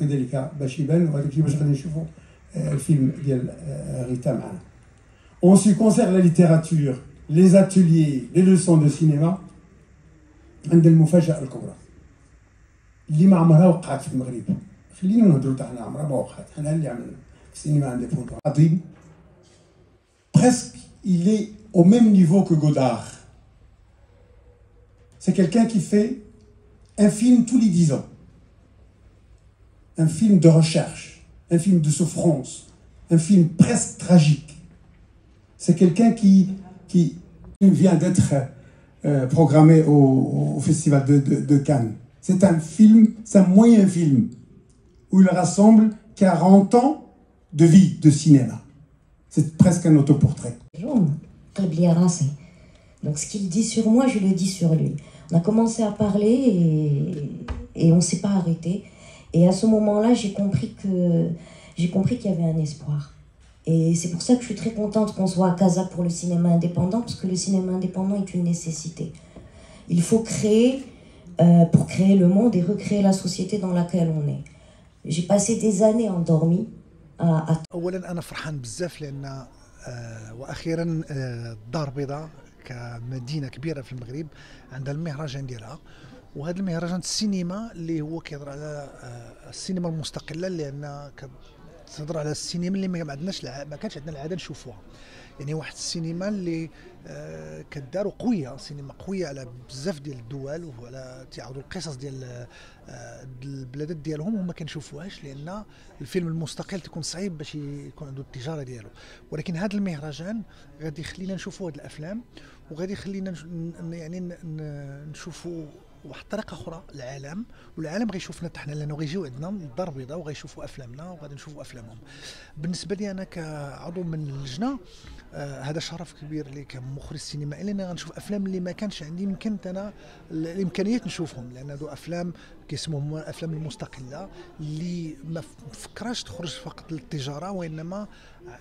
كذلك باش يبان وهذا باش غادي نشوفوا الفيلم ديال غيتا معنا En ce qui concerne la littérature, les ateliers, les leçons de cinéma, عند المفاجأة الكبرى اللي ما عمرها وقعت في المغرب خلينا نهضروا تاع حنا عمرها ما وقعت حنا اللي عملنا في السينما انديبوندون عظيم presque il est au même niveau que Godard c'est quelqu'un qui fait un film tous les dix ans un film de recherche un film de souffrance un film presque tragique c'est quelqu'un qui, qui vient d'être euh, programmé au, Festival de, de, de Cannes. C'est un film, c'est un moyen film, où il rassemble 40 ans de vie de cinéma. C'est presque un autoportrait. Donc ce qu'il dit sur moi, je le dis sur lui. On a commencé à parler et, et on ne s'est pas arrêté. Et à ce moment-là, j'ai compris que j'ai compris qu'il y avait un espoir. Et c'est pour ça que je suis très contente qu'on soit à Casa pour le cinéma indépendant, parce que le cinéma indépendant est une nécessité. Il faut créer euh, pour créer le monde et recréer la société dans laquelle on est. J'ai passé des années endormi à, à... اولا انا فرحان بزاف لان آه واخيرا آه الدار البيضاء كمدينه كبيره في المغرب عندها المهرجان ديالها وهذا المهرجان السينما اللي هو كيهضر على آه السينما المستقلة لأن تهضر على السينما اللي ما عندناش ما كانش عندنا العادة نشوفوها. يعني واحد السينما اللي آه كدار قوية سينما قوية على بزاف ديال الدول وعلى تعاودوا القصص ديال آه البلادات ديالهم وما كنشوفوهاش لأن الفيلم المستقل تكون صعيب باش يكون عنده التجارة ديالو. ولكن هذا المهرجان غادي يخلينا نشوفوا هذه الأفلام وغادي يخلينا يعني نشوفوا واحد الطريقة أخرى العالم والعالم غيشوفنا حتى حنا لأنه غيجيو عندنا للدار البيضاء وغيشوفوا أفلامنا وغادي نشوفوا أفلامهم. بالنسبة لي أنا كعضو من اللجنة آه هذا شرف كبير لي كمخرج سينمائي لأن غنشوف أفلام اللي ما كانش عندي يمكن أنا الإمكانيات نشوفهم لأن هادو أفلام كيسموهم الافلام المستقلة اللي ما فكراش تخرج فقط للتجارة وإنما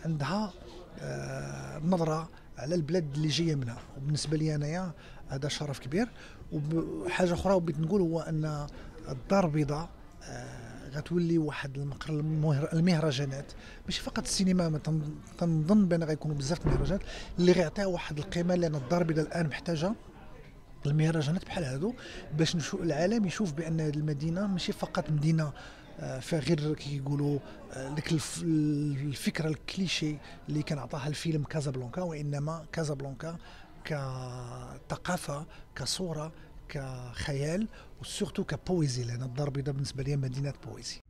عندها آه نظرة على البلاد اللي جاية منها. وبالنسبة لي أنايا هذا شرف كبير. وحاجه أخرى بغيت نقول هو أن الدار البيضاء آه غتولي واحد المقر المهرجانات. ماشي فقط السينما ما تنظن بأن غيكونوا بزاف المهرجانات. اللي غيعطيها واحد القيمة لأن الدار البيضاء الآن محتاجة المهرجانات بحال هادو باش نشوف العالم يشوف بأن هذه المدينة ماشي فقط مدينة فيها غير كيقولوا ديك الفكرة الكليشي اللي كان عطاها الفيلم كازابلانكا وإنما كازابلانكا كثقافة كصورة كخيال و surtout ك poésie لأن الدار البيضاء بالنسبة لي مدينة poésie.